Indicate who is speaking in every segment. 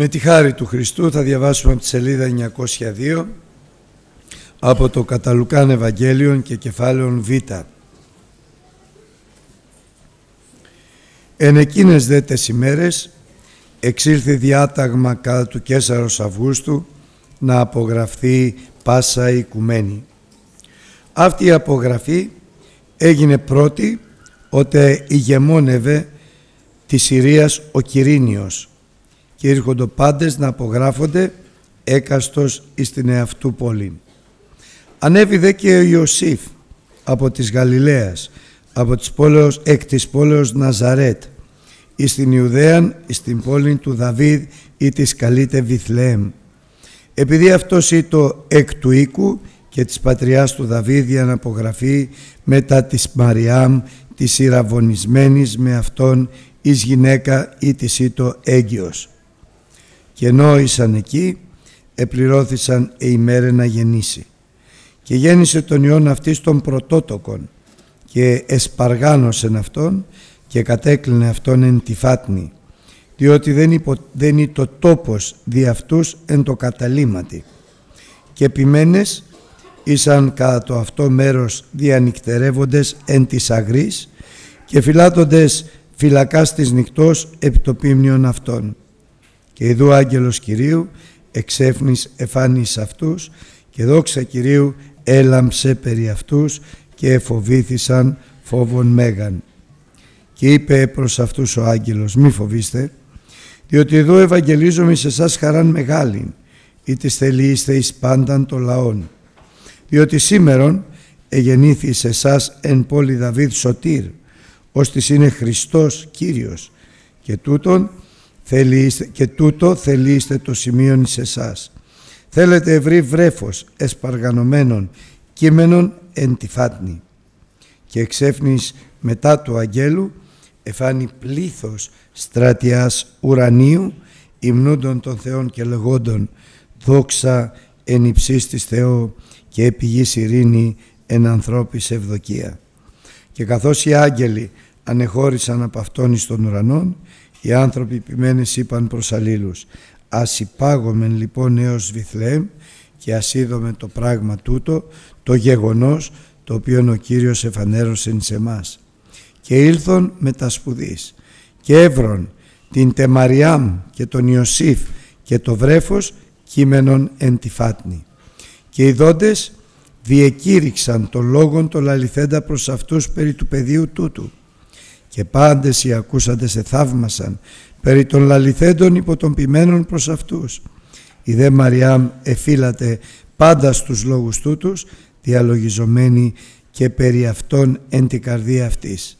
Speaker 1: Με τη χάρη του Χριστού θα διαβάσουμε από τη σελίδα 902 από το Καταλουκάν Ευαγγέλιον και κεφάλαιον Β. Εν εκείνες δε τες ημέρες εξήλθε διάταγμα κατά του Κέσαρος Αυγούστου να απογραφεί πάσα οικουμένη. Αυτή η απογραφή έγινε πρώτη ότε ηγεμόνευε της Συρίας ο Κυρίνιος και ήρχονται πάντες να απογράφονται έκαστος εις την εαυτού πόλη. Ανέβη και ο Ιωσήφ από της Γαλιλαίας, από της πόλεως, εκ της πόλεως Ναζαρέτ, εις την Ιουδαίαν, εις την πόλη του Δαβίδ ή της καλείται Βιθλέμ. Επειδή αυτός ήτο εκ του οίκου και της πατριάς του Δαβίδ για να απογραφεί μετά της Μαριάμ της ηραβωνισμένης με αυτόν εις γυναίκα ή της ήτο έγκυος και νόησαν εκεί επληρώθησαν η ημέρα να γεννήσει. Και γέννησε τον ιόν αυτής των πρωτότοκων και εσπαργάνωσεν αυτόν και κατέκλυνε αυτόν εν τη φάτνη διότι δεν, υπο, δεν είναι το τόπος δι' αυτούς εν το καταλήμματι. Και επιμένες ήσαν κατά το αυτό μέρος διανυκτερεύοντες εν της αγρής και φυλάτοντες φυλακάς της νυχτός επί το αυτών και ειδού άγγελος Κυρίου εξέφνης εφάνης αυτούς και δόξα Κυρίου έλαμψε περί αυτούς και εφοβήθησαν φόβον μέγαν. Και είπε προς αυτούς ο άγγελος μη φοβήστε διότι εδώ ευαγγελίζομαι σε εσάς χαράν μεγάλη ή της θελείστε εις πάνταν των λαών διότι σήμερον εγεννήθη σε εσάς εν πόλη Δαβίδ Σωτήρ ώστις είναι Χριστός Κύριος και τούτον Θέλει, και τούτο θελείστε το σημείο σε εσάς. Θέλετε ευρύ βρέφος εσπαργανωμένων κείμενων εν τη φάτνη. Και εξέφνης μετά του αγγέλου εφάνει πλήθος στρατιάς ουρανίου υμνούντων των Θεών και λεγόντων δόξα εν υψής της Θεό και επιγής ειρήνη εν ανθρώπης ευδοκία. Και καθώς οι άγγελοι ανεχώρησαν από αυτόν εις των ουρανών οι άνθρωποι επιμένες είπαν προς αλλήλους «Ας υπάγομεν λοιπόν έως Βιθλέμ και ας είδομεν το πράγμα τούτο, το γεγονός το οποίο ο Κύριος εφανέρωσε σε εμάς. Και ήλθον με τα σπουδής και έβρον την Τεμαριάμ και τον Ιωσήφ και το βρέφος κείμενον εν τη φάτνη. Και οι δόντες διεκήρυξαν το λόγον το λαληθέντα προς αυτούς περί του πεδίου τούτου και πάντες οι ακούσαντες σε θαύμασαν περί των λαληθέντων υπό των ποιμένων προς αυτούς. Η δε Μαριάμ εφύλατε πάντα στους λόγους τούτους διαλογιζομένη και περί αυτών εν την καρδία αυτής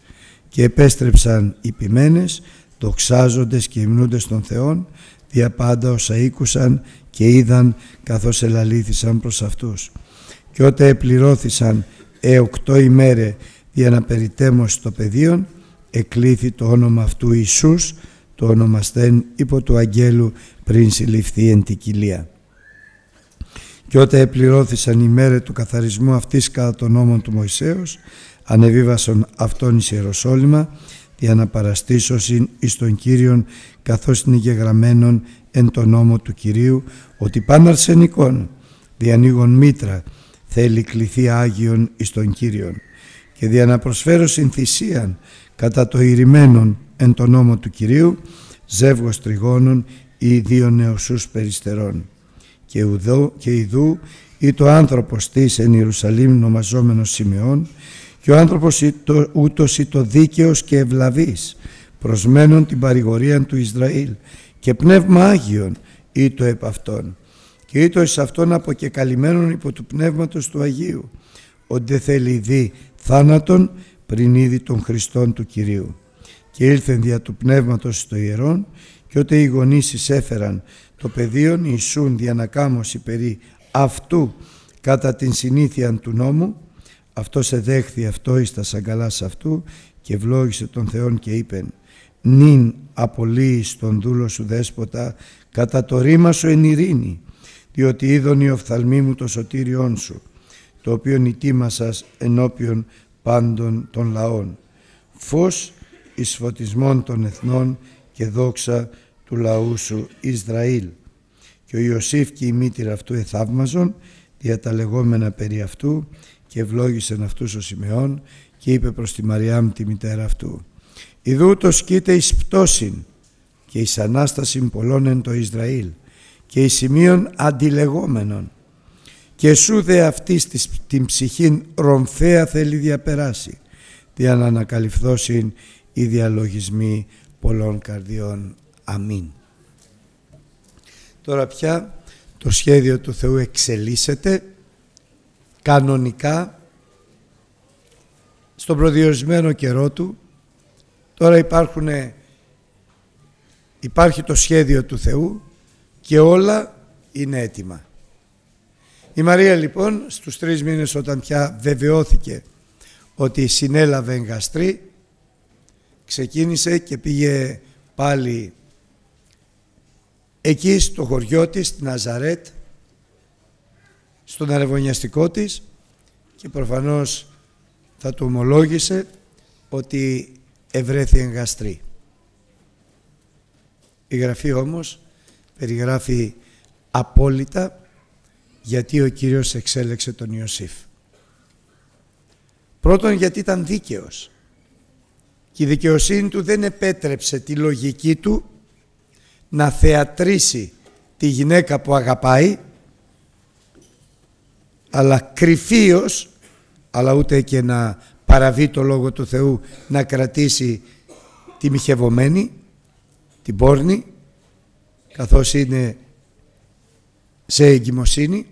Speaker 1: και επέστρεψαν οι ποιμένες δοξάζοντες και υμνούντες των Θεών δια πάντα όσα ήκουσαν και είδαν καθώς ελαλήθησαν προς αυτούς. Και όταν επληρώθησαν εοκτώ ημέρε για να περιτέμωση το πεδίο εκλήθη το όνομα αυτού Ιησούς, το ονομαστέν υπό του Αγγέλου πριν συλληφθεί εν την κοιλία. Και όταν επληρώθησαν οι μέρες του καθαρισμού αυτής κατά τον νόμο του Μωυσέως, ανεβίβασαν αυτόν εις Ιεροσόλυμα, για να παραστήσωσιν εις τον Κύριον, καθώς είναι γεγραμμένον εν τον νόμο του Κυρίου, ότι παν αρσενικών, διανοίγων μήτρα, θέλει κληθεί Άγιον εις τον Κύριον. Και δια να προσφέρω συνθυσίαν κατά το ηρημένον εν τον νόμο του Κυρίου, ζεύγος τριγώνων ή δύο νεοσούς περιστερών. Και, ουδό, και ιδού ή το άνθρωπος της εν Ιερουσαλήμ νομαζόμενος Σιμεών και ο άνθρωπος το, ούτως ή το δίκαιος και ευλαβής προσμένων την παρηγορία του Ισραήλ και πνεύμα Άγιον ή το επ' αυτόν και ή το εις αυτόν αποκεκαλυμμένον υπό του πνεύματος του Αγίου ότι δεν θέλει δει θάνατον πριν είδη των Χριστών του Κυρίου. Και ήλθεν δια του πνεύματος στο ιερόν και όταν οι γονείς εισέφεραν το πεδίο Ιησούν διανακάμωση περί αυτού κατά την συνήθεια του νόμου, αυτός σε δέχθη αυτό εις τα σαγκαλάς αυτού και ευλόγησε τον Θεόν και είπεν «Νυν απολύεις τον δούλο σου δέσποτα κατά το ρήμα σου εν ειρήνη, διότι είδον η οφθαλμή μου το σωτήριόν σου, το οποίο νητήμασας ενώπιον πάντων των λαών, φως εις φωτισμών των εθνών και δόξα του λαού σου Ισραήλ. Και ο Ιωσήφ και η μήτηρα αυτού εθαύμαζον δια τα λεγόμενα περί αυτού και ευλόγησεν αυτούς ο Σιμεών και είπε προς τη Μαριάμ τη μητέρα αυτού «Ιδού το σκείτε εις πτώσιν και εις Ανάστασιν πολλών εν το Ισραήλ και εις σημείων αντιλεγόμενων και σου δε αυτής την ψυχήν ρομφαία θέλει διαπεράσει δια να ανακαλυφθώσιν οι διαλογισμοί πολλών καρδιών. Αμήν. Τώρα πια το σχέδιο του Θεού εξελίσσεται κανονικά στον προδιορισμένο καιρό του. Τώρα υπάρχουν, υπάρχει το σχέδιο του Θεού και όλα είναι έτοιμα. Η Μαρία λοιπόν στους τρεις μήνες όταν πια βεβαιώθηκε ότι συνέλαβε εγκαστρή ξεκίνησε και πήγε πάλι εκεί στο χωριό της, στην Ναζαρέτ, στον αρεβωνιαστικό της και προφανώς θα του ομολόγησε ότι ευρέθη εγκαστρή. Η Γραφή όμως περιγράφει απόλυτα γιατί ο Κύριος εξέλεξε τον Ιωσήφ. Πρώτον γιατί ήταν δίκαιος και η δικαιοσύνη του δεν επέτρεψε τη λογική του να θεατρήσει τη γυναίκα που αγαπάει αλλά κρυφίως αλλά ούτε και να παραβεί το Λόγο του Θεού να κρατήσει τη μοιχευωμένη, την πόρνη καθώς είναι σε εγκυμοσύνη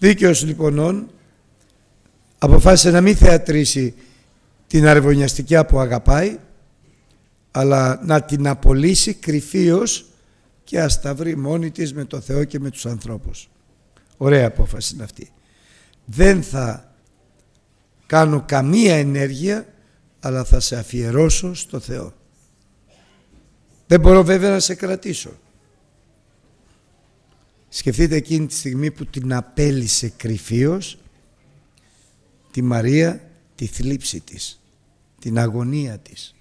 Speaker 1: δίκαιος λοιπόν αποφάσισε να μην θεατρήσει την αρεβωνιαστικιά που αγαπάει αλλά να την απολύσει κρυφίως και ας τα βρει μόνη της με το Θεό και με τους ανθρώπους. Ωραία απόφαση είναι αυτή. Δεν θα κάνω καμία ενέργεια αλλά θα σε αφιερώσω στο Θεό. Δεν μπορώ βέβαια να σε κρατήσω. Σκεφτείτε εκείνη τη στιγμή που την απέλησε κρυφίως τη Μαρία τη θλίψη της, την αγωνία της,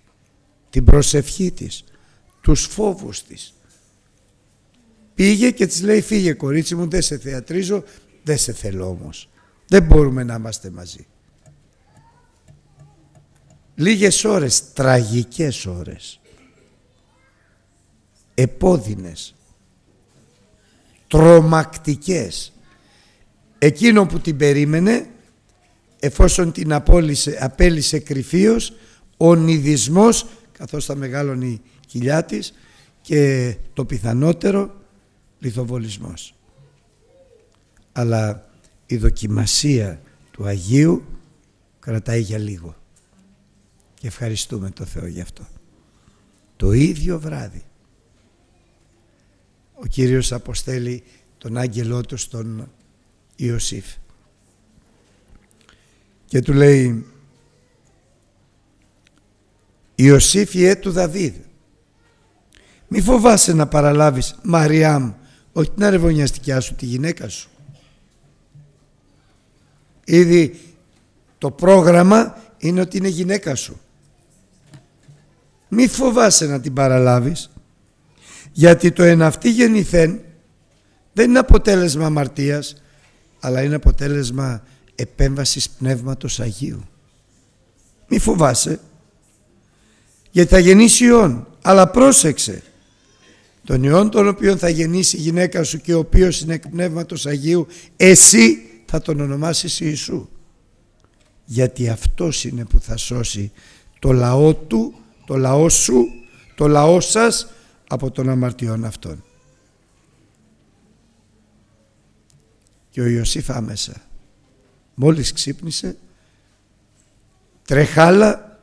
Speaker 1: την προσευχή της, τους φόβους της. Πήγε και της λέει φύγε κορίτσι μου δεν σε θεατρίζω, δεν σε θέλω όμως. Δεν μπορούμε να είμαστε μαζί. Λίγες ώρες, τραγικές ώρες, επώδυνες, τρομακτικές. Εκείνο που την περίμενε εφόσον την απόλυσε, απέλυσε κρυφίως ο νηδισμός καθώς θα μεγάλωνε η κοιλιά της και το πιθανότερο λιθοβολισμός. Αλλά η δοκιμασία του Αγίου κρατάει για λίγο και ευχαριστούμε το Θεό γι' αυτό. Το ίδιο βράδυ ο Κύριος αποστέλει τον άγγελό του στον Ιωσήφ. Και του λέει Ιωσήφ ιέ του Δαβίδ μη φοβάσαι να παραλάβεις Μαριάμ όχι την αρεβωνιαστικιά σου τη γυναίκα σου. Ήδη το πρόγραμμα είναι ότι είναι γυναίκα σου. Μη φοβάσαι να την παραλάβεις γιατί το εναυτή γεννηθέν δεν είναι αποτέλεσμα αμαρτίας αλλά είναι αποτέλεσμα επέμβασης Πνεύματος Αγίου. Μη φοβάσαι, γιατί θα γεννήσει ιόν, αλλά πρόσεξε. Τον ιόν τον οποίο θα γεννήσει η γυναίκα σου και ο οποίος είναι εκ Πνεύματος Αγίου, εσύ θα τον ονομάσεις Ιησού. Γιατί αυτός είναι που θα σώσει το λαό του, το λαό σου, το λαό σας από τον αμαρτιών αυτών. Και ο Ιωσήφ άμεσα Μόλις ξύπνησε, τρεχάλα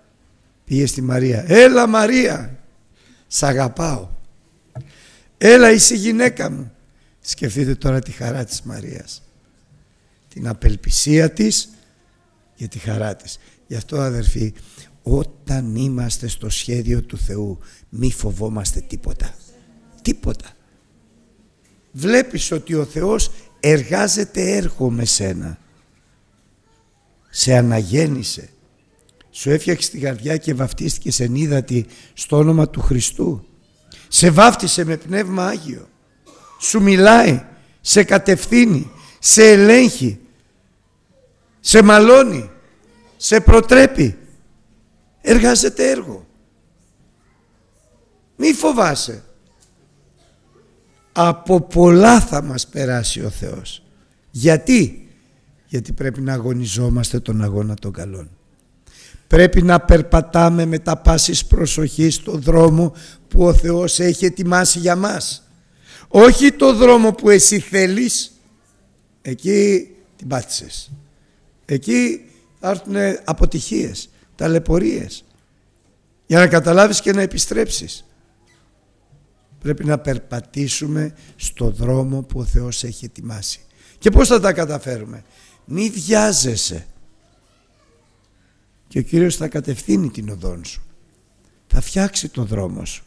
Speaker 1: πήγε στη Μαρία. Έλα Μαρία, σ' αγαπάω. Έλα είσαι η γυναίκα μου. Σκεφτείτε τώρα τη χαρά της Μαρίας. Την απελπισία της και τη χαρά της. Γι' αυτό αδερφοί, όταν είμαστε στο σχέδιο του Θεού, μη φοβόμαστε τίποτα. Τίποτα. Βλέπεις ότι ο Θεός εργάζεται έργο με σένα σε αναγέννησε, σου έφτιαξε τη καρδιά και βαφτίστηκε σε νύδατη στο όνομα του Χριστού Σε βάφτισε με Πνεύμα Άγιο. Σου μιλάει, σε κατευθύνει, σε ελέγχει, σε μαλώνει, σε προτρέπει. Εργάζεται έργο. Μη φοβάσαι. Από πολλά θα μας περάσει ο Θεός. Γιατί; Γιατί πρέπει να αγωνιζόμαστε τον αγώνα των καλών. Πρέπει να περπατάμε με τα πάσης προσοχής στο δρόμο που ο Θεός έχει ετοιμάσει για μας. Όχι το δρόμο που εσύ θέλεις, εκεί την πάτησες. Εκεί θα έρθουν αποτυχίες, ταλαιπωρίες. Για να καταλάβεις και να επιστρέψεις. Πρέπει να περπατήσουμε στο δρόμο που ο Θεός έχει ετοιμάσει. Και πώς θα τα καταφέρουμε; Μη βιάζεσαι. Και ο Κύριος θα κατευθύνει την οδόν σου. Θα φτιάξει το δρόμο σου.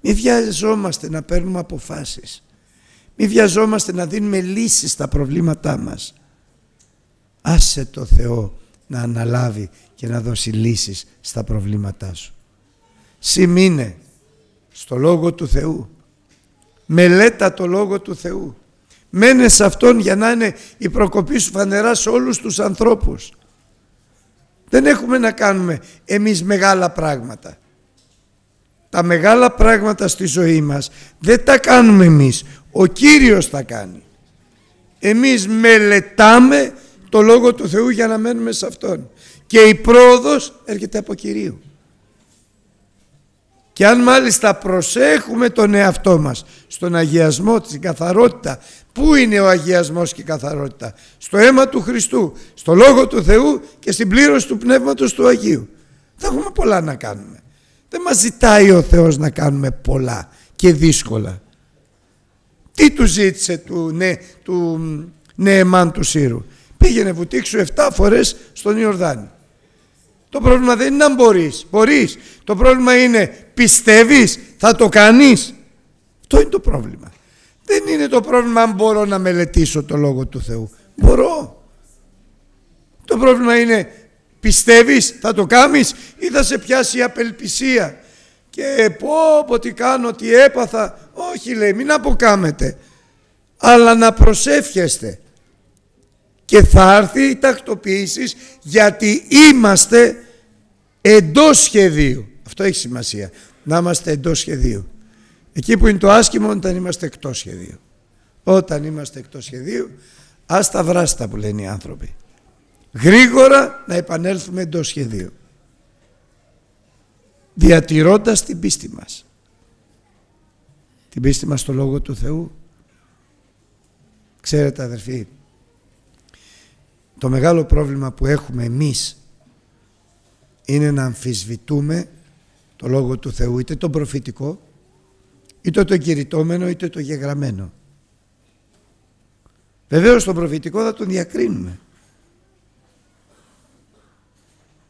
Speaker 1: Μη βιαζόμαστε να παίρνουμε αποφάσεις. Μη βιαζόμαστε να δίνουμε λύσεις στα προβλήματά μας. Άσε το Θεό να αναλάβει και να δώσει λύσεις στα προβλήματά σου. Σημείνε στο Λόγο του Θεού. Μελέτα το Λόγο του Θεού. Μένε σε Αυτόν για να είναι η προκοπή σου φανερά σε όλους τους ανθρώπους. Δεν έχουμε να κάνουμε εμείς μεγάλα πράγματα. Τα μεγάλα πράγματα στη ζωή μας δεν τα κάνουμε εμείς. Ο Κύριος τα κάνει. Εμείς μελετάμε το Λόγο του Θεού για να μένουμε σε Αυτόν. Και η πρόοδος έρχεται από Κυρίου. Και αν μάλιστα προσέχουμε τον εαυτό μας στον αγιασμό, στην καθαρότητα. Πού είναι ο αγιασμός και η καθαρότητα; Στο αίμα του Χριστού, στο Λόγο του Θεού και στην πλήρωση του Πνεύματος του Αγίου. Δεν έχουμε πολλά να κάνουμε. Δεν μας ζητάει ο Θεός να κάνουμε πολλά και δύσκολα. Τι του ζήτησε του, ναι, του Νεεμάν του Σύρου; Πήγαινε βουτήξου 7 φορές στον Ιορδάνη. Το πρόβλημα δεν είναι αν μπορείς. Μπορείς. Το πρόβλημα είναι πιστεύεις, θα το κάνεις. Αυτό είναι το πρόβλημα. Δεν είναι το πρόβλημα αν μπορώ να μελετήσω το Λόγο του Θεού. Μπορώ. Το πρόβλημα είναι πιστεύεις θα το κάνεις ή θα σε πιάσει η απελπισία. Και πω πω τι κάνω, τι έπαθα. Όχι λέει μην αποκάμετε. Αλλά να προσεύχεστε και θα έρθει η τακτοποίηση γιατί είμαστε εντός σχεδίου. Αυτό έχει σημασία. Να είμαστε εντός σχεδίου. Εκεί που είναι το άσχημο όταν είμαστε εκτός σχεδίου. Όταν είμαστε εκτός σχεδίου, άστα βράστα που λένε οι άνθρωποι. Γρήγορα να επανέλθουμε εντός σχεδίου. Διατηρώντας την πίστη μας. Την πίστη μας στο Λόγο του Θεού. Ξέρετε αδερφοί, το μεγάλο πρόβλημα που έχουμε εμείς είναι να αμφισβητούμε το Λόγο του Θεού, είτε το προφητικό, είτε το κηρυτόμενο, είτε το γεγραμμένο. Βεβαίως το προφητικό θα τον διακρίνουμε.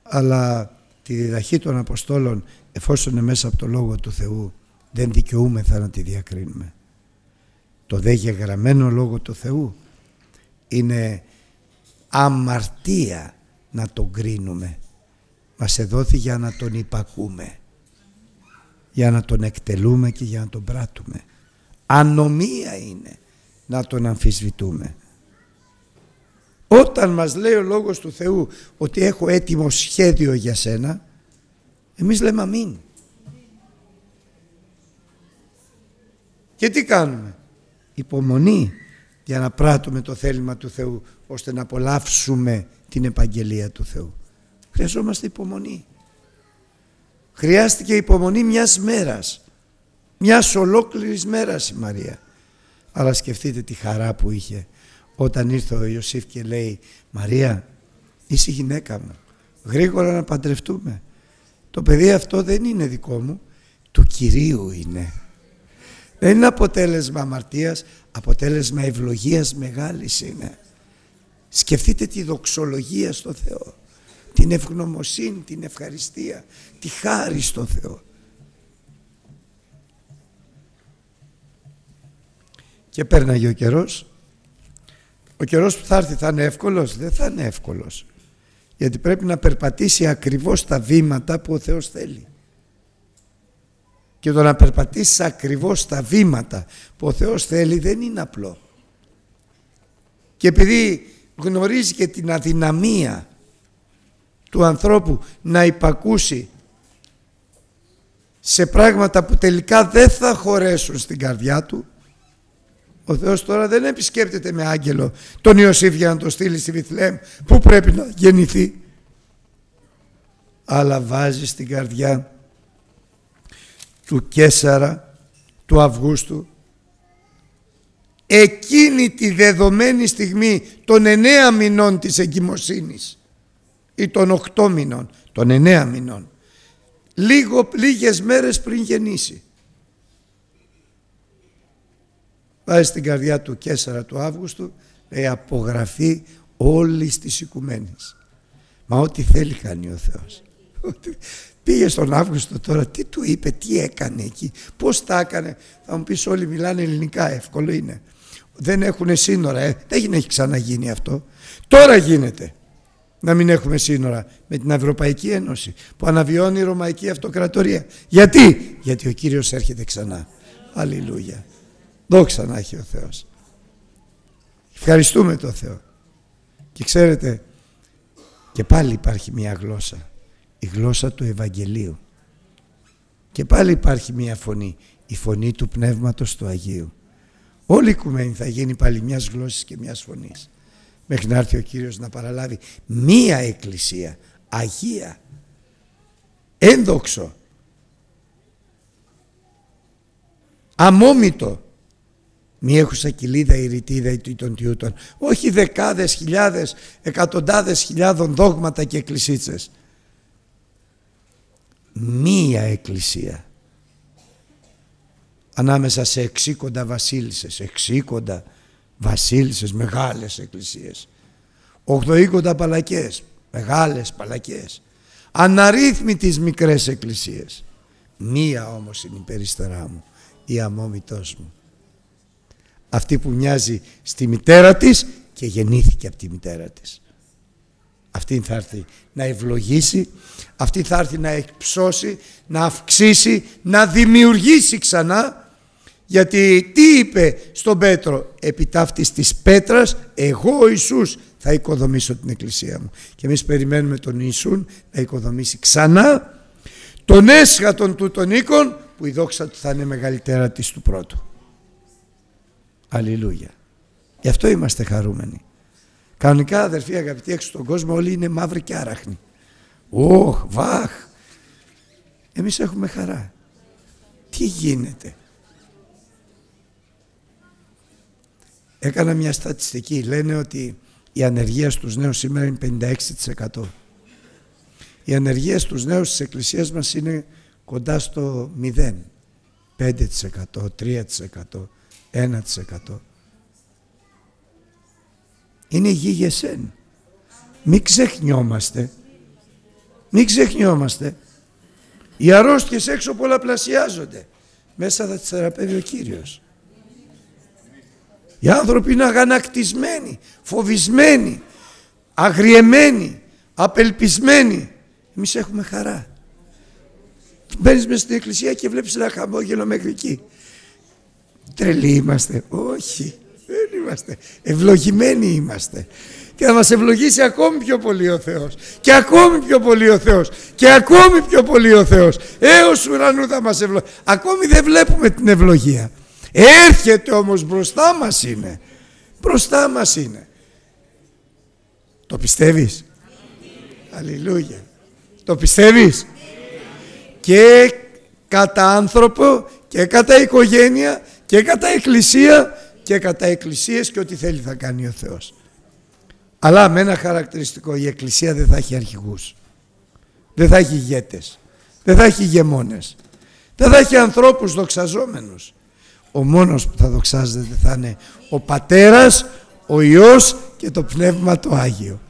Speaker 1: Αλλά τη διδαχή των Αποστόλων, εφόσον είναι μέσα από το Λόγο του Θεού, δεν δικαιούμεθα να τη διακρίνουμε. Το δε γεγραμμένο Λόγο του Θεού είναι αμαρτία να τον κρίνουμε. Μας εδόθη για να τον υπακούμε, για να τον εκτελούμε και για να τον πράττουμε. Ανομία είναι να τον αμφισβητούμε. Όταν μας λέει ο Λόγος του Θεού ότι έχω έτοιμο σχέδιο για σένα, εμείς λέμε αμήν. Και τι κάνουμε; Υπομονή για να πράττουμε το θέλημα του Θεού ώστε να απολαύσουμε την επαγγελία του Θεού. Χρειαζόμαστε υπομονή. Χρειάστηκε υπομονή μιας μέρας. Μιας ολόκληρης μέρας η Μαρία. Αλλά σκεφτείτε τη χαρά που είχε όταν ήρθε ο Ιωσήφ και λέει «Μαρία, είσαι η γυναίκα μου, γρήγορα να παντρευτούμε. Το παιδί αυτό δεν είναι δικό μου, του Κυρίου είναι». Δεν είναι αποτέλεσμα αμαρτίας, αποτέλεσμα ευλογίας μεγάλης είναι. Σκεφτείτε τη δοξολογία στο Θεό, την ευγνωμοσύνη, την ευχαριστία, τη χάρη στο Θεό. Και πέρναγε ο καιρός. Ο καιρός που θα έρθει θα είναι εύκολος, δεν θα είναι εύκολος. Γιατί πρέπει να περπατήσει ακριβώς τα βήματα που ο Θεός θέλει. Και το να περπατήσεις ακριβώς τα βήματα που ο Θεός θέλει δεν είναι απλό. Και επειδή γνωρίζει και την αδυναμία του ανθρώπου να υπακούσει σε πράγματα που τελικά δεν θα χωρέσουν στην καρδιά του ο Θεός τώρα δεν επισκέπτεται με άγγελο τον Ιωσήφ για να το στείλει στη Βιθλέμ που πρέπει να γεννηθεί αλλά βάζει στην καρδιά του Κέσαρα του Αυγούστου. Εκείνη τη δεδομένη στιγμή των εννέα μηνών της εγκυμοσύνης ή των οκτώ μηνών, των εννέα μηνών λίγο, λίγες μέρες πριν γεννήσει βάζει στην καρδιά του Κέσαρα του Αύγουστου λέει απογραφή όλης της οικουμένης μα ό,τι θέλει κάνει ο Θεός πήγε στον Αύγουστο τώρα τι του είπε, τι έκανε εκεί πως τα έκανε θα μου πεις όλοι μιλάνε ελληνικά εύκολο είναι δεν έχουν σύνορα ε. δεν έχει ξαναγίνει αυτό τώρα γίνεται να μην έχουμε σύνορα με την Ευρωπαϊκή Ένωση που αναβιώνει η Ρωμαϊκή Αυτοκρατορία γιατί, γιατί ο Κύριος έρχεται ξανά Αλληλούια Δόξα να έχει ο Θεός. Ευχαριστούμε τον Θεό. Και ξέρετε, και πάλι υπάρχει μια γλώσσα. Η γλώσσα του Ευαγγελίου. Και πάλι υπάρχει μια φωνή. Η φωνή του Πνεύματος του Αγίου. Όλη η οικουμένη θα γίνει πάλι μιας γλώσσης και μιας φωνής. Μέχρι να έρθει ο Κύριος να παραλάβει μία εκκλησία. Αγία. Ένδοξο. Αμόμητο μη έχουσα κοιλίδα η ρητίδα ή των τιούτων. Όχι δεκάδες χιλιάδες, εκατοντάδες χιλιάδων δόγματα και εκκλησίτσες. Μία εκκλησία. Ανάμεσα σε εξήκοντα βασίλισσες, εξήκοντα βασίλισσες, μεγάλες εκκλησίες. Ογδοήκοντα παλακές, μεγάλες παλακές. Αναρρύθμιτες μικρές εκκλησίες. Μία όμως είναι η περιστερά μου, η αμόμητός μου αυτή που μοιάζει στη μητέρα της και γεννήθηκε από τη μητέρα της. Αυτή θα έρθει να ευλογήσει, αυτή θα έρθει να εκψώσει, να αυξήσει, να δημιουργήσει ξανά γιατί τι είπε στον Πέτρο; Επί ταύτης της πέτρας εγώ ο Ιησούς θα οικοδομήσω την εκκλησία μου και εμείς περιμένουμε τον Ιησούν να οικοδομήσει ξανά τον έσχατον του των οίκων που η δόξα του θα είναι μεγαλύτερα της του πρώτου. Αλληλούια. Γι' αυτό είμαστε χαρούμενοι. Κανονικά αδερφοί αγαπητοί έξω στον κόσμο όλοι είναι μαύροι και άραχνοι. Ωχ, βαχ. Εμείς έχουμε χαρά. Τι γίνεται; Έκανα μια στατιστική. Λένε ότι η ανεργία στους νέους σήμερα είναι 56%. Η ανεργία στους νέους της εκκλησίας μας είναι κοντά στο 0. 5%, 3%. 1%. Είναι η γη για σένα. Μην ξεχνιόμαστε. Μην ξεχνιόμαστε. Οι αρρώστιες έξω πολλαπλασιάζονται. Μέσα θα τις θεραπεύει ο Κύριος. Οι άνθρωποι είναι αγανακτισμένοι, φοβισμένοι, αγριεμένοι, απελπισμένοι. Εμείς έχουμε χαρά. Μπαίνεις μέσα στην εκκλησία και βλέπεις ένα χαμόγελο μέχρι εκεί. Τρελοί είμαστε. Όχι, δεν είμαστε. Ευλογημένοι είμαστε. Και θα μας ευλογήσει ακόμη πιο πολύ ο Θεός. Και ακόμη πιο πολύ ο Θεός. Και ακόμη πιο πολύ ο Θεός. Έως ουρανού θα μας ευλογήσει. Ακόμη δεν βλέπουμε την ευλογία. Έρχεται όμως μπροστά μας είναι. Μπροστά μας είναι. Το πιστεύεις; Αλληλούια. Το πιστεύεις; Και κατά άνθρωπο και κατά οικογένεια και κατά εκκλησία και κατά εκκλησίες και ό,τι θέλει θα κάνει ο Θεός. Αλλά με ένα χαρακτηριστικό η εκκλησία δεν θα έχει αρχηγούς. Δεν θα έχει ηγέτες. Δεν θα έχει ηγεμόνες. Δεν θα έχει ανθρώπους δοξαζόμενους. Ο μόνος που θα δοξάζεται θα είναι ο Πατέρας, ο Υιός και το Πνεύμα το Άγιο.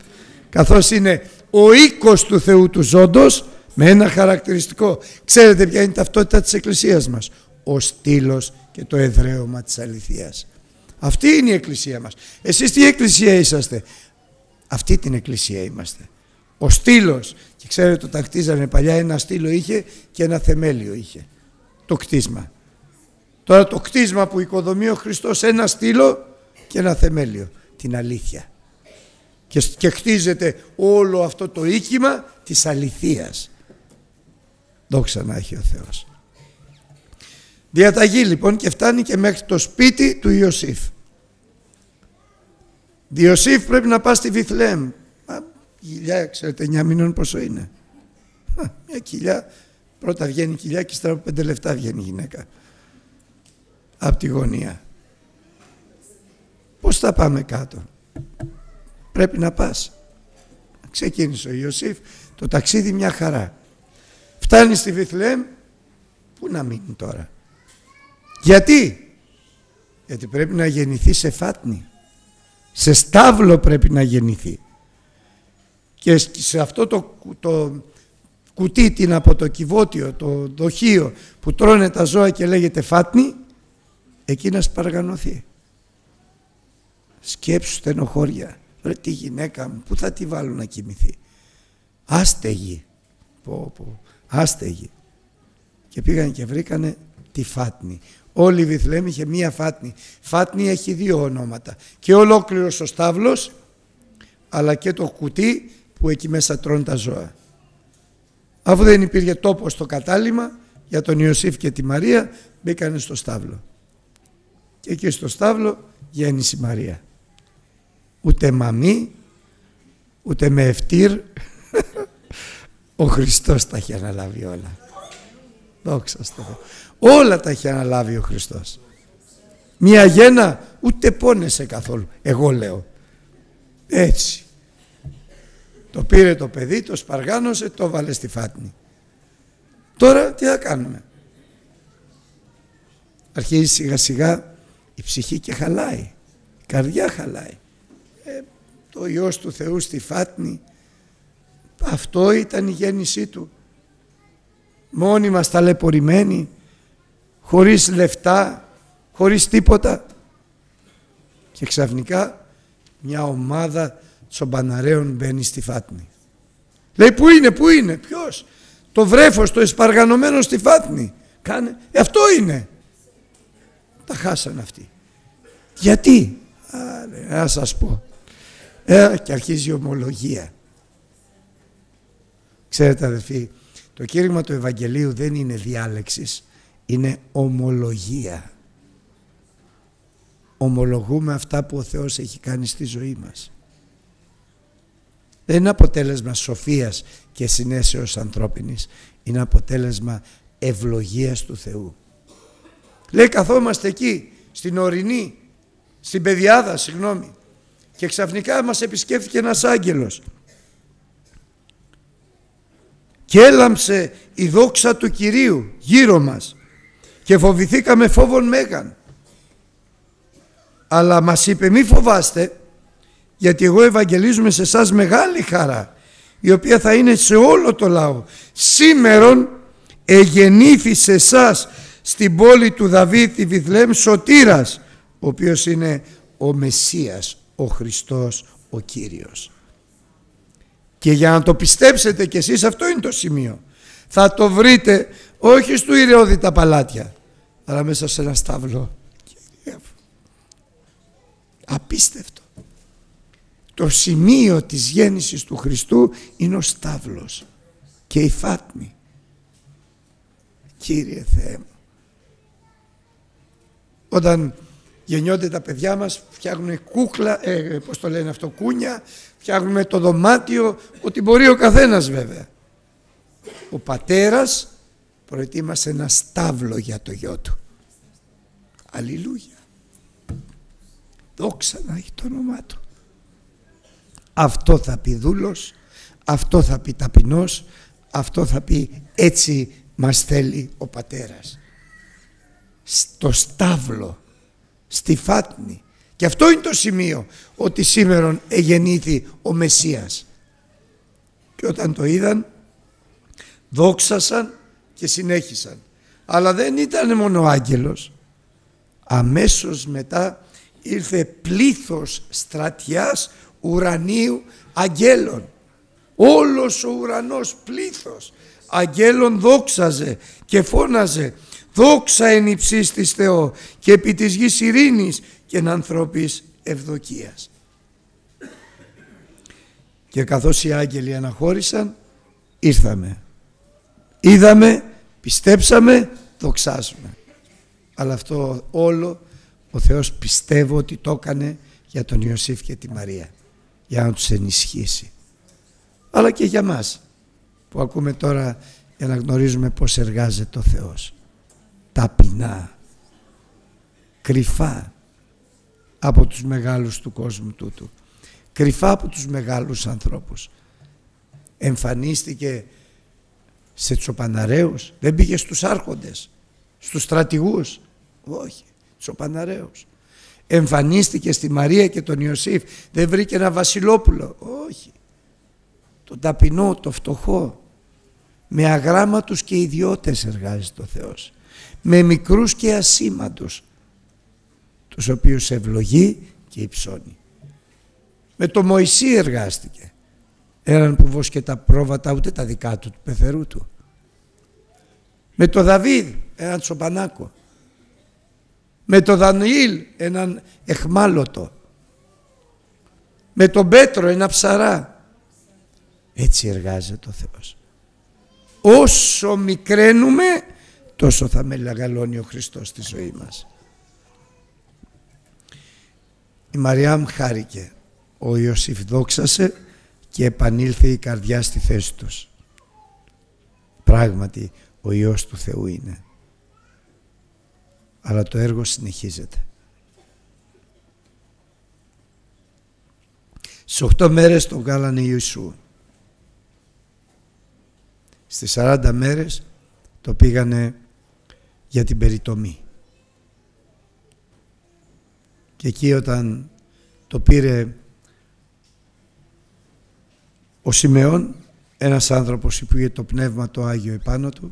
Speaker 1: Καθώς είναι ο οίκος του Θεού του ζώντος με ένα χαρακτηριστικό. Ξέρετε ποια είναι η ταυτότητα της Εκκλησίας μας; Ο στήλος και το εδραίωμα της αληθείας. Αυτή είναι η εκκλησία μας. Εσείς τι εκκλησία είσαστε; Αυτή την εκκλησία είμαστε. Ο στήλος. Και ξέρετε όταν χτίζανε παλιά ένα στήλο είχε και ένα θεμέλιο είχε. το κτίσμα. Τώρα το κτίσμα που οικοδομεί ο Χριστός ένα στήλο και ένα θεμέλιο. Την αλήθεια. Και, και χτίζεται όλο αυτό το οίκημα της αληθείας. Δόξα να έχει ο Θεός. Διαταγή λοιπόν και φτάνει και μέχρι το σπίτι του Ιωσήφ. Ιωσήφ πρέπει να πας στη Βιθλέμ. Κοιλιά, ξέρετε, 9 μήνων πόσο είναι. Μια κοιλιά, πρώτα βγαίνει η κοιλιά και στερα από πέντε λεφτά βγαίνει η γυναίκα. Από τη γωνία. Πώς θα πάμε κάτω; Πρέπει να πας. Ξεκίνησε ο Ιωσήφ, το ταξίδι μια χαρά. Φτάνει στη Βιθλέμ, πού να μείνει τώρα; Γιατί; Γιατί πρέπει να γεννηθεί σε φάτνη. Σε στάβλο πρέπει να γεννηθεί. Και σε αυτό το, το κουτί την από το κυβότιο, το δοχείο που τρώνε τα ζώα και λέγεται φάτνη, εκεί να σπαργανωθεί. Σκέψου στενοχώρια. Ρε τη γυναίκα μου, πού θα τη βάλω να κοιμηθεί; Άστεγη. Πω, πω. Άστεγη. Και πήγαν και βρήκανε τη Φάτνη. Όλη η Βιθλέμ είχε μία Φάτνη. Φάτνη έχει δύο ονόματα. Και ολόκληρος ο στάβλος, αλλά και το κουτί που εκεί μέσα τρώνε τα ζώα. Αφού δεν υπήρχε τόπος στο κατάλημα για τον Ιωσήφ και τη Μαρία, μπήκανε στο στάβλο. Και εκεί στο στάβλο γέννησε η Μαρία. Ούτε μαμή, ούτε με ευτήρ. Ο Χριστός τα έχει αναλάβει όλα. Δόξα στο Όλα τα έχει αναλάβει ο Χριστός. Μια γένα ούτε πόνεσε καθόλου. Εγώ λέω. Έτσι. Το πήρε το παιδί, το σπαργάνωσε, το βάλε στη φάτνη. Τώρα τι θα κάνουμε; Αρχίζει σιγά σιγά η ψυχή και χαλάει. Η καρδιά χαλάει. Ε, το Υιός του Θεού στη φάτνη. Αυτό ήταν η γέννησή του. Μόνοι μας ταλαιπωρημένοι χωρίς λεφτά, χωρίς τίποτα. Και ξαφνικά μια ομάδα τσομπαναρέων μπαίνει στη Φάτνη. Λέει πού είναι, πού είναι, ποιος; Το βρέφος, το εσπαργανωμένο στη Φάτνη. Κάνε, ε, αυτό είναι. Τα χάσαν αυτοί. Γιατί, α, σας πω. Ε, και αρχίζει η ομολογία. Ξέρετε αδελφοί, το κήρυγμα του Ευαγγελίου δεν είναι διάλεξης είναι ομολογία. Ομολογούμε αυτά που ο Θεός έχει κάνει στη ζωή μας. Δεν είναι αποτέλεσμα σοφίας και συνέσεως ανθρώπινης, είναι αποτέλεσμα ευλογίας του Θεού. Λέει καθόμαστε εκεί, στην ορεινή, στην πεδιάδα, συγγνώμη, και ξαφνικά μας επισκέφθηκε ένας άγγελος και έλαμψε η δόξα του Κυρίου γύρω μας και φοβηθήκαμε φόβον μέγαν. Αλλά μας είπε μη φοβάστε γιατί εγώ ευαγγελίζουμε σε εσάς μεγάλη χαρά η οποία θα είναι σε όλο το λαό. Σήμερον εγεννήθη σε εσάς στην πόλη του Δαβίδ τη Βιθλέμ Σωτήρας ο οποίος είναι ο Μεσσίας, ο Χριστός, ο Κύριος. Και για να το πιστέψετε κι εσείς αυτό είναι το σημείο. Θα το βρείτε όχι στου ηρεώδη τα παλάτια αλλά μέσα σε ένα σταυλό. Απίστευτο. Το σημείο της γέννησης του Χριστού είναι ο στάβλος και η φάτμη. Κύριε Θεέ μου. Όταν γεννιόνται τα παιδιά μας φτιάχνουν κούκλα, ε, πώς το λένε αυτό, κούνια, φτιάχνουμε το δωμάτιο, ότι μπορεί ο καθένας βέβαια. Ο πατέρας προετοίμασε ένα στάβλο για το γιο του. Αλληλούια. Δόξα να έχει το όνομά του. Αυτό θα πει δούλος, αυτό θα πει ταπεινός, αυτό θα πει έτσι μας θέλει ο πατέρας. Στο στάβλο, στη φάτνη. Και αυτό είναι το σημείο ότι σήμερα εγεννήθη ο Μεσσίας. Και όταν το είδαν δόξασαν και συνέχισαν. Αλλά δεν ήταν μόνο ο άγγελος αμέσως μετά ήρθε πλήθος στρατιάς ουρανίου αγγέλων. Όλος ο ουρανός πλήθος αγγέλων δόξαζε και φώναζε Δόξα εν υψής της Θεό και επί της γης ειρήνης και εν ανθρώπης ευδοκίας. Και καθώς οι άγγελοι αναχώρησαν, ήρθαμε. Είδαμε, πιστέψαμε, δοξάζουμε. Αλλά αυτό όλο ο Θεός πιστεύω ότι το έκανε για τον Ιωσήφ και τη Μαρία. Για να τους ενισχύσει. Αλλά και για μας που ακούμε τώρα για να γνωρίζουμε πώς εργάζεται ο Θεός. Ταπεινά, κρυφά από τους μεγάλους του κόσμου τούτου. Κρυφά από τους μεγάλους ανθρώπους. Εμφανίστηκε σε τσοπαναρέους, δεν πήγε στους άρχοντες, στους στρατηγούς, όχι, τσοπαναρέους. Εμφανίστηκε στη Μαρία και τον Ιωσήφ, δεν βρήκε ένα βασιλόπουλο, όχι. Το ταπεινό, το φτωχό, με αγράμματους και ιδιώτες εργάζεται ο Θεός, με μικρούς και ασήμαντους, τους οποίους ευλογεί και υψώνει. Με το Μωυσή εργάστηκε, έναν που βόσκε τα πρόβατα ούτε τα δικά του, του πεθερού του. Με το Δαβίδ, έναν τσοπανάκο. Με το Δανιήλ, έναν εχμάλωτο. Με τον Πέτρο, ένα ψαρά. Έτσι εργάζεται ο Θεός. Όσο μικραίνουμε, τόσο θα μεγαλώνει ο Χριστός στη ζωή μας. Η Μαριάμ χάρηκε. Ο Ιωσήφ δόξασε και επανήλθε η καρδιά στη θέση τους. Πράγματι ο Υιός του Θεού είναι. Αλλά το έργο συνεχίζεται. Σε οχτώ μέρες τον βγάλανε Ιησού. Στις 40 μέρες το πήγανε για την περιτομή. Και εκεί όταν το πήρε ο Σιμεών, ένας άνθρωπος που είχε το πνεύμα το Άγιο επάνω του,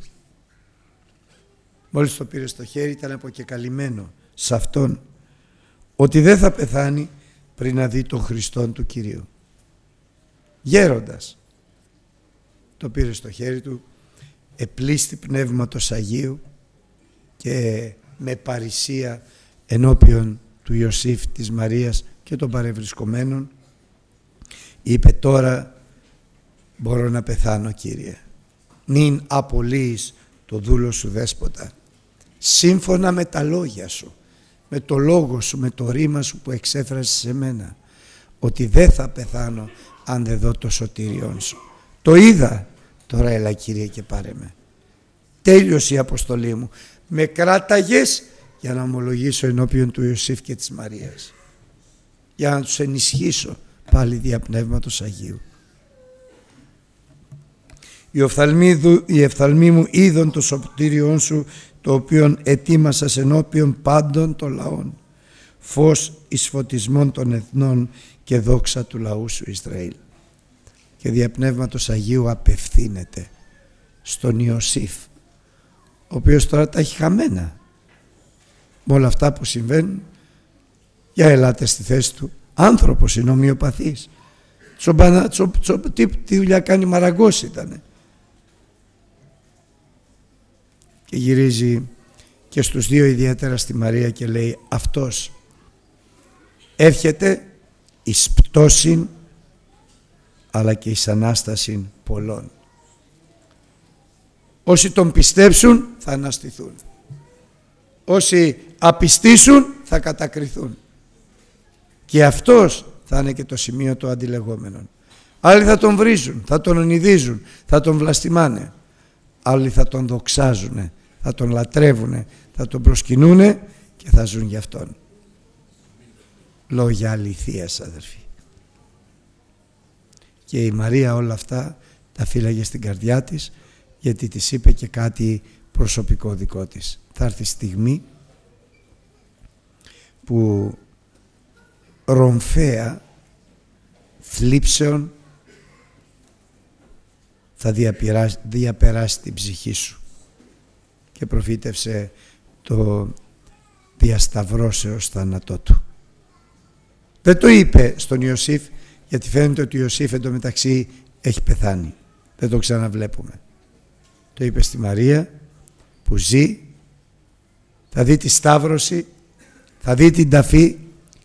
Speaker 1: μόλις το πήρε στο χέρι ήταν αποκεκαλυμμένο σε αυτόν ότι δεν θα πεθάνει πριν να δει τον Χριστόν του Κυρίου. Γέροντας το πήρε στο χέρι του, επλήστη πνεύματος Αγίου και με παρησία ενώπιον του Ιωσήφ, της Μαρίας και των παρευρισκομένων είπε τώρα μπορώ να πεθάνω Κύριε. Νυν απολύεις το δούλο σου δέσποτα. Σύμφωνα με τα λόγια σου με το λόγο σου, με το ρήμα σου που εξέφρασες σε μένα ότι δεν θα πεθάνω αν δεν δω το σωτήριόν σου. Το είδα τώρα έλα Κύριε και πάρε με. Τέλειωσε η αποστολή μου. Με κράταγες για να ομολογήσω ενώπιον του Ιωσήφ και της Μαρίας. Για να τους ενισχύσω πάλι δια Πνεύματος Αγίου. Οι οφθαλμοί, οι οφθαλμοί μου είδον το σωτήριόν σου το οποίον ετοίμασα ενώπιον πάντων των λαών. Φως εις φωτισμών των εθνών και δόξα του λαού σου Ισραήλ. Και δια Πνεύματος Αγίου απευθύνεται στον Ιωσήφ ο οποίος τώρα τα έχει χαμένα. Με όλα αυτά που συμβαίνουν για ελάτε στη θέση του. Άνθρωπος είναι ομοιοπαθής. Τσομπανα, τσο, τσο, τι, τι δουλειά κάνει μαραγκός ήτανε και γυρίζει και στους δύο ιδιαίτερα στη Μαρία και λέει αυτός έρχεται εις πτώσιν αλλά και εις Ανάστασιν πολλών όσοι τον πιστέψουν θα αναστηθούν όσοι απιστήσουν θα κατακριθούν. Και αυτός θα είναι και το σημείο του αντιλεγόμενων. Άλλοι θα τον βρίζουν, θα τον ονειδίζουν, θα τον βλαστημάνε. Άλλοι θα τον δοξάζουν, θα τον λατρεύουν, θα τον προσκυνούν και θα ζουν γι' αυτόν. Λόγια αληθείας αδερφοί. Και η Μαρία όλα αυτά τα φύλαγε στην καρδιά της γιατί της είπε και κάτι προσωπικό δικό της. Θα έρθει στιγμή που ρομφαία θλίψεων θα διαπεράσει την ψυχή σου και προφήτευσε το διασταυρώσεως θάνατό του. Δεν το είπε στον Ιωσήφ γιατί φαίνεται ότι ο Ιωσήφ εντωμεταξύ έχει πεθάνει. Δεν το ξαναβλέπουμε. Το είπε στη Μαρία που ζει θα δει τη σταύρωση, θα δει την ταφή,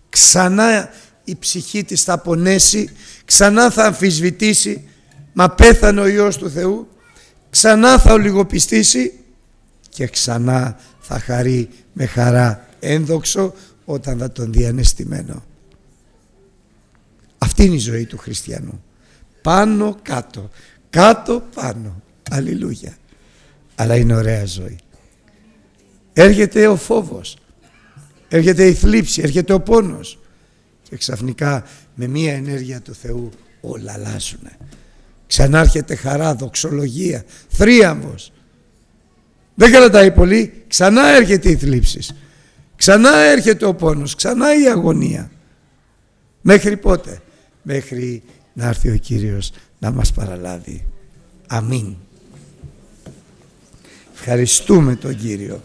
Speaker 1: ξανά η ψυχή της θα πονέσει, ξανά θα αμφισβητήσει, μα πέθανε ο Υιός του Θεού, ξανά θα ολιγοπιστήσει και ξανά θα χαρεί με χαρά ένδοξο όταν θα τον δει ανεστημένο. Αυτή είναι η ζωή του χριστιανού. Πάνω κάτω, κάτω πάνω. Αλληλούια. Αλλά είναι ωραία ζωή. Έρχεται ο φόβος, έρχεται η θλίψη, έρχεται ο πόνος και ξαφνικά με μία ενέργεια του Θεού όλα αλλάζουν. Ξανάρχεται χαρά, δοξολογία, θρίαμβος. Δεν κρατάει πολύ, ξανά έρχεται η θλίψης. Ξανά έρχεται ο πόνος, ξανά η αγωνία. Μέχρι πότε, μέχρι να έρθει ο Κύριος να μας παραλάβει. Αμήν. Ευχαριστούμε τον Κύριο.